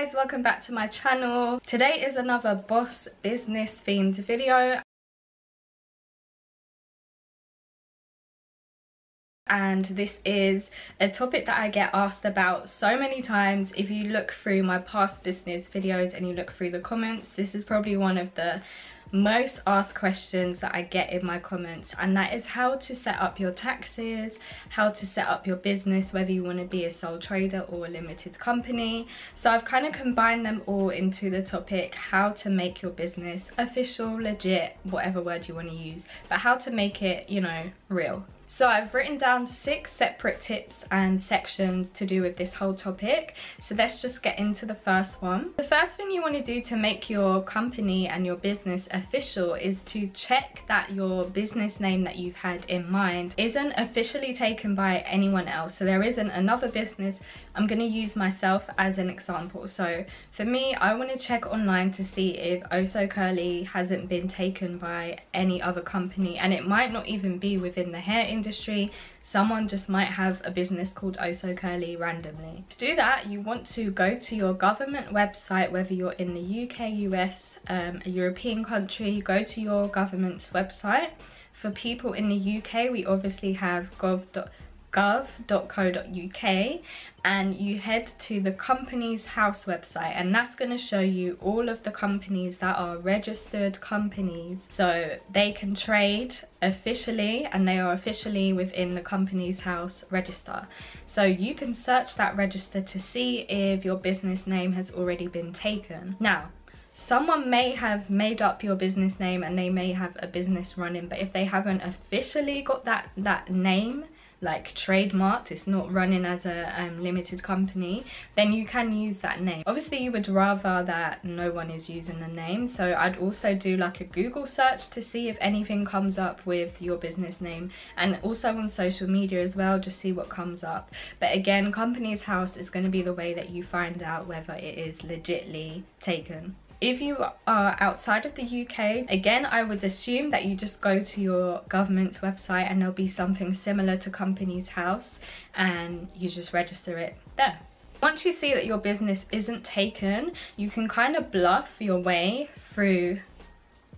guys welcome back to my channel. Today is another boss business themed video and this is a topic that I get asked about so many times if you look through my past business videos and you look through the comments this is probably one of the most asked questions that I get in my comments and that is how to set up your taxes, how to set up your business, whether you want to be a sole trader or a limited company. So I've kind of combined them all into the topic how to make your business official, legit, whatever word you want to use, but how to make it, you know, real. So I've written down six separate tips and sections to do with this whole topic. So let's just get into the first one. The first thing you want to do to make your company and your business official is to check that your business name that you've had in mind isn't officially taken by anyone else. So there isn't another business. I'm going to use myself as an example. So for me, I want to check online to see if Oh So Curly hasn't been taken by any other company and it might not even be within the hair industry industry someone just might have a business called oh so curly randomly. To do that you want to go to your government website whether you're in the uk us um, a european country go to your government's website. For people in the uk we obviously have gov gov.co.uk and you head to the Companies House website and that's going to show you all of the companies that are registered companies. So they can trade officially and they are officially within the Companies House register. So you can search that register to see if your business name has already been taken. Now someone may have made up your business name and they may have a business running but if they haven't officially got that that name like trademarked it's not running as a um, limited company then you can use that name. Obviously you would rather that no one is using the name so i'd also do like a google search to see if anything comes up with your business name and also on social media as well just see what comes up. But again Companies House is going to be the way that you find out whether it is legitly taken if you are outside of the UK, again, I would assume that you just go to your government's website and there'll be something similar to Companies House and you just register it there. Once you see that your business isn't taken, you can kind of bluff your way through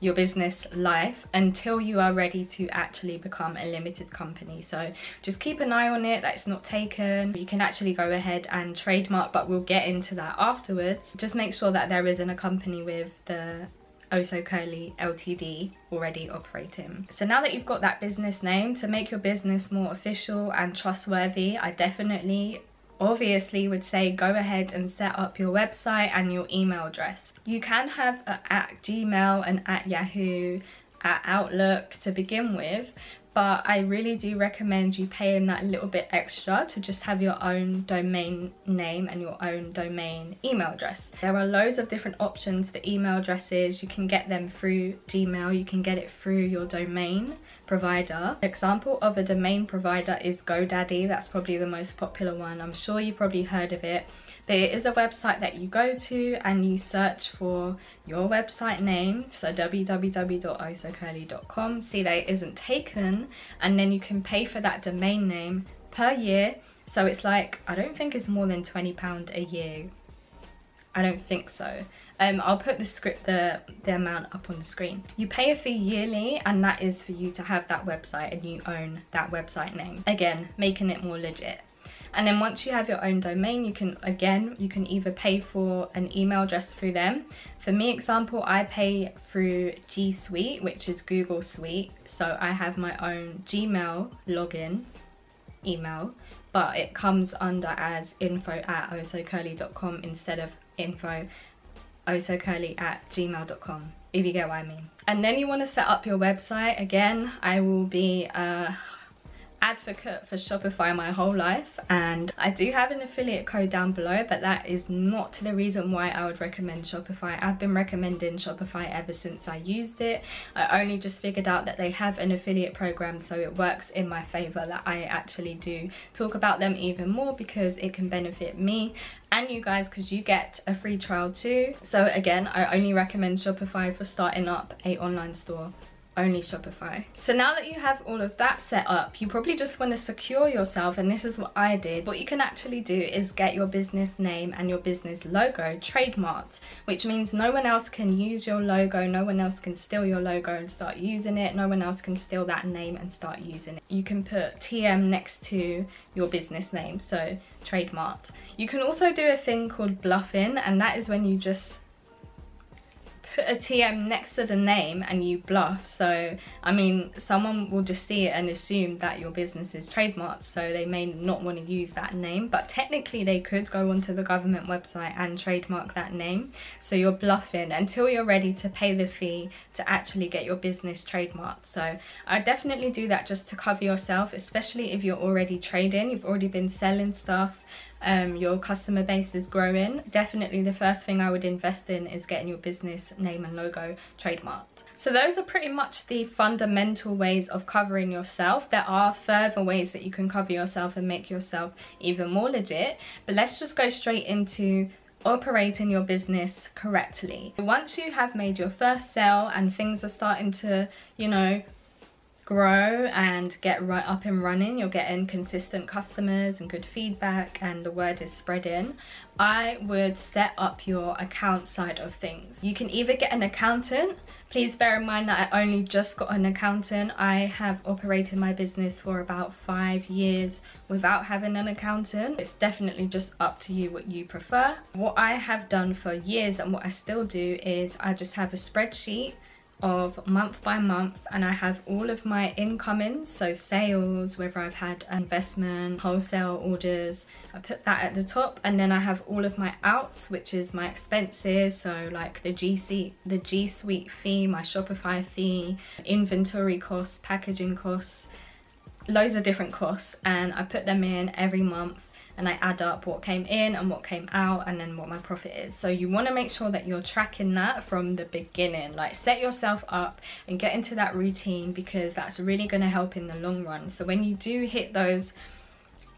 your business life until you are ready to actually become a limited company. So just keep an eye on it that it's not taken. You can actually go ahead and trademark but we'll get into that afterwards. Just make sure that there isn't a company with the Oh So Curly Ltd already operating. So now that you've got that business name, to make your business more official and trustworthy, I definitely obviously would say go ahead and set up your website and your email address. You can have at Gmail and at Yahoo, at Outlook to begin with, but I really do recommend you paying that little bit extra to just have your own domain name and your own domain email address. There are loads of different options for email addresses. You can get them through Gmail, you can get it through your domain provider. An Example of a domain provider is GoDaddy, that's probably the most popular one. I'm sure you've probably heard of it but it is a website that you go to and you search for your website name so www.ohsocurly.com see that it isn't taken and then you can pay for that domain name per year so it's like i don't think it's more than 20 pound a year I don't think so. Um, I'll put the script, the, the amount up on the screen. You pay a fee yearly and that is for you to have that website and you own that website name. Again, making it more legit and then once you have your own domain you can again you can either pay for an email address through them for me example i pay through g suite which is google suite so i have my own gmail login email but it comes under as info at ohsocurly.com instead of info ohsocurly at gmail.com if you get what i mean. And then you want to set up your website again i will be uh advocate for Shopify my whole life and I do have an affiliate code down below but that is not the reason why I would recommend Shopify. I've been recommending Shopify ever since I used it. I only just figured out that they have an affiliate program so it works in my favor that I actually do talk about them even more because it can benefit me and you guys because you get a free trial too. So again, I only recommend Shopify for starting up a online store only Shopify. So now that you have all of that set up, you probably just want to secure yourself and this is what I did. What you can actually do is get your business name and your business logo trademarked, which means no one else can use your logo, no one else can steal your logo and start using it, no one else can steal that name and start using it. You can put TM next to your business name, so trademarked. You can also do a thing called bluffing and that is when you just put a TM next to the name and you bluff. So I mean someone will just see it and assume that your business is trademarked so they may not want to use that name but technically they could go onto the government website and trademark that name. So you're bluffing until you're ready to pay the fee to actually get your business trademarked. So I definitely do that just to cover yourself especially if you're already trading you've already been selling stuff um, your customer base is growing, definitely the first thing I would invest in is getting your business name and logo trademarked. So those are pretty much the fundamental ways of covering yourself. There are further ways that you can cover yourself and make yourself even more legit, but let's just go straight into operating your business correctly. Once you have made your first sale and things are starting to, you know, grow and get right up and running you're getting consistent customers and good feedback and the word is spreading i would set up your account side of things. You can either get an accountant. Please bear in mind that i only just got an accountant. I have operated my business for about five years without having an accountant. It's definitely just up to you what you prefer. What i have done for years and what i still do is i just have a spreadsheet of month by month and I have all of my incomings so sales whether I've had investment wholesale orders I put that at the top. And then I have all of my outs which is my expenses. So like the GC the G Suite fee my Shopify fee inventory costs packaging costs loads of different costs. And I put them in every month and I add up what came in and what came out and then what my profit is. So you want to make sure that you're tracking that from the beginning. Like set yourself up and get into that routine because that's really going to help in the long run. So when you do hit those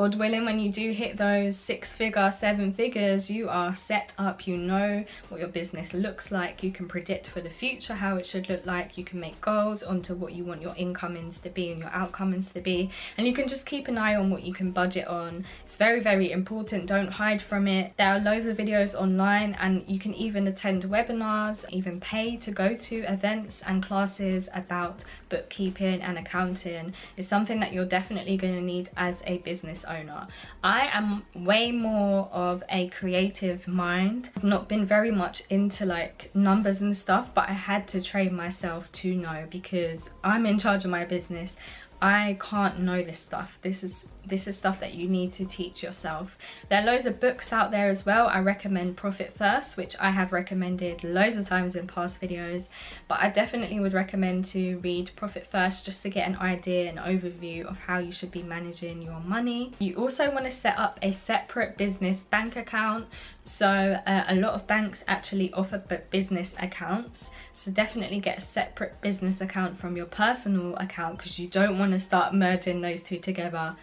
God willing, when you do hit those six figure, seven figures, you are set up, you know what your business looks like, you can predict for the future how it should look like, you can make goals onto what you want your incomings to be and your outcomings to be, and you can just keep an eye on what you can budget on. It's very, very important, don't hide from it. There are loads of videos online and you can even attend webinars, even pay to go to events and classes about bookkeeping and accounting. It's something that you're definitely going to need as a business owner. I am way more of a creative mind. I've not been very much into like numbers and stuff, but I had to train myself to know because I'm in charge of my business. I can't know this stuff. This is this is stuff that you need to teach yourself. There are loads of books out there as well. I recommend Profit First, which I have recommended loads of times in past videos, but I definitely would recommend to read Profit First just to get an idea and overview of how you should be managing your money. You also want to set up a separate business bank account. So uh, a lot of banks actually offer business accounts. So definitely get a separate business account from your personal account because you don't want to start merging those two together.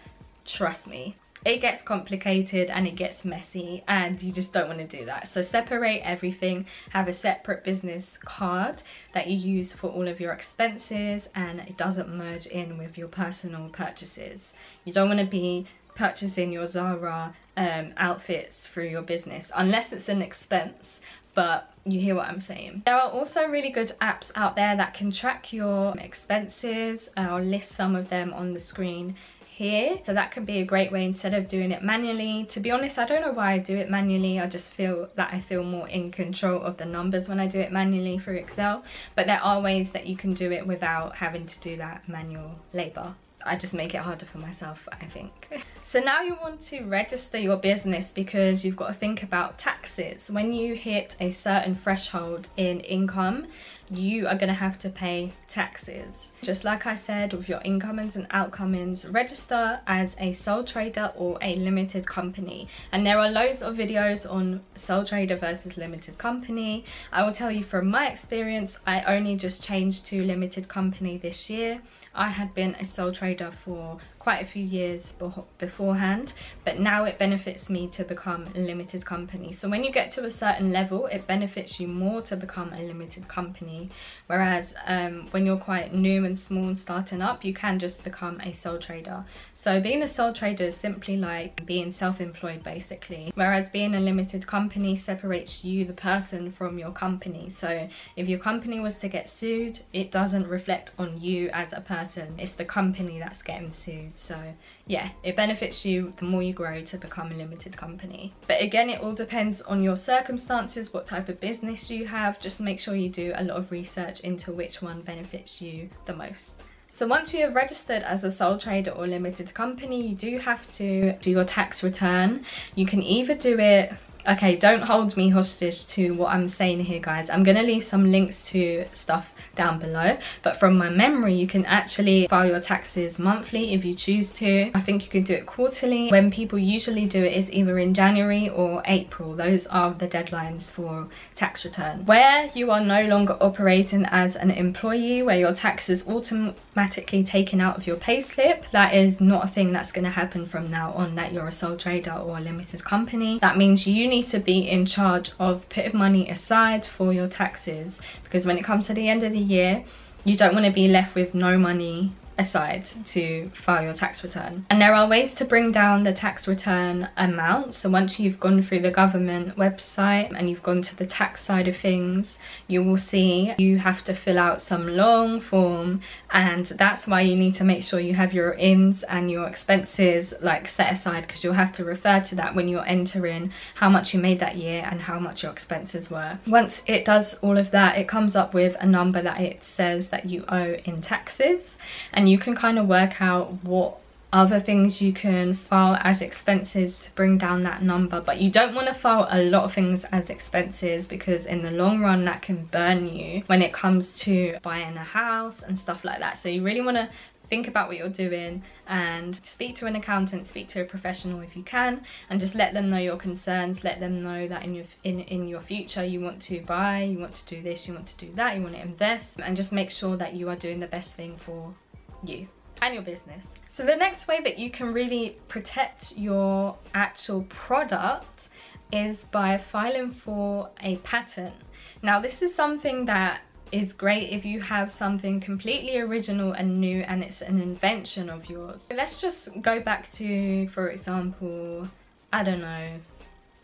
Trust me. It gets complicated and it gets messy and you just don't want to do that. So separate everything. Have a separate business card that you use for all of your expenses and it doesn't merge in with your personal purchases. You don't want to be purchasing your Zara um, outfits through your business unless it's an expense but you hear what I'm saying. There are also really good apps out there that can track your expenses. I'll list some of them on the screen here. So that could be a great way instead of doing it manually. To be honest I don't know why I do it manually. I just feel that I feel more in control of the numbers when I do it manually through Excel. But there are ways that you can do it without having to do that manual labor I just make it harder for myself, I think. So now you want to register your business because you've got to think about taxes. When you hit a certain threshold in income, you are going to have to pay taxes. Just like I said with your incomings and outcomings, register as a sole trader or a limited company. And there are loads of videos on sole trader versus limited company. I will tell you from my experience, I only just changed to limited company this year. I had been a sole trader for quite a few years beforehand but now it benefits me to become a limited company. So when you get to a certain level it benefits you more to become a limited company. Whereas um, when you're quite new and small and starting up you can just become a sole trader. So being a sole trader is simply like being self-employed basically. Whereas being a limited company separates you the person from your company. So if your company was to get sued it doesn't reflect on you as a person. It's the company that's getting sued so yeah it benefits you the more you grow to become a limited company. But again it all depends on your circumstances what type of business you have. Just make sure you do a lot of research into which one benefits you the most. So once you have registered as a sole trader or limited company, you do have to do your tax return. You can either do it okay don't hold me hostage to what i'm saying here guys. I'm gonna leave some links to stuff down below but from my memory you can actually file your taxes monthly if you choose to. I think you can do it quarterly. When people usually do it is either in january or april. Those are the deadlines for tax return. Where you are no longer operating as an employee where your tax is automatically taken out of your payslip that is not a thing that's going to happen from now on that you're a sole trader or a limited company. That means you need to be in charge of putting money aside for your taxes because when it comes to the end of the year you don't want to be left with no money aside to file your tax return. And there are ways to bring down the tax return amount. So once you've gone through the government website and you've gone to the tax side of things, you will see you have to fill out some long form and that's why you need to make sure you have your ins and your expenses like set aside because you'll have to refer to that when you're entering how much you made that year and how much your expenses were. Once it does all of that, it comes up with a number that it says that you owe in taxes and you can kind of work out what other things you can file as expenses to bring down that number but you don't want to file a lot of things as expenses because in the long run that can burn you when it comes to buying a house and stuff like that. So you really want to think about what you're doing and speak to an accountant speak to a professional if you can and just let them know your concerns let them know that in your in in your future you want to buy you want to do this you want to do that you want to invest and just make sure that you are doing the best thing for you and your business. So the next way that you can really protect your actual product is by filing for a patent. Now this is something that is great if you have something completely original and new and it's an invention of yours. Let's just go back to, for example, I don't know,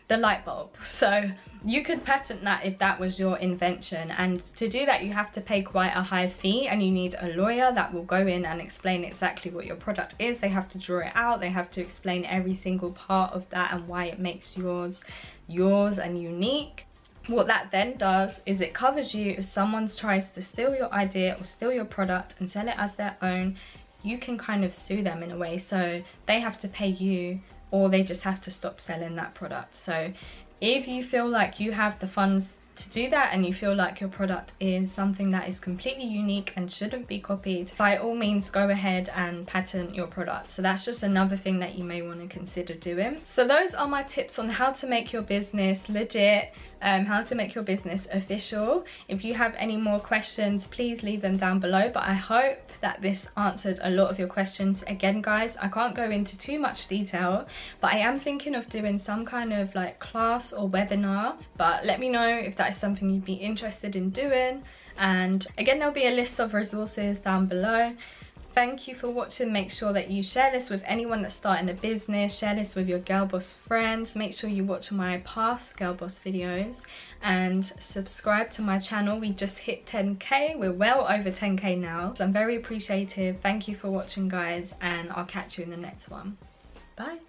the light bulb. So you could patent that if that was your invention and to do that you have to pay quite a high fee and you need a lawyer that will go in and explain exactly what your product is. They have to draw it out, they have to explain every single part of that and why it makes yours yours and unique. What that then does is it covers you if someone tries to steal your idea or steal your product and sell it as their own, you can kind of sue them in a way. So they have to pay you or they just have to stop selling that product. So if you feel like you have the funds to do that and you feel like your product is something that is completely unique and shouldn't be copied by all means go ahead and patent your product so that's just another thing that you may want to consider doing so those are my tips on how to make your business legit um, how to make your business official. If you have any more questions, please leave them down below. But I hope that this answered a lot of your questions. Again, guys, I can't go into too much detail, but I am thinking of doing some kind of like class or webinar. But let me know if that is something you'd be interested in doing. And again, there'll be a list of resources down below thank you for watching. Make sure that you share this with anyone that's starting a business. Share this with your girl boss friends. Make sure you watch my past girl boss videos and subscribe to my channel. We just hit 10k we're well over 10k now. So i'm very appreciative. Thank you for watching guys and i'll catch you in the next one. Bye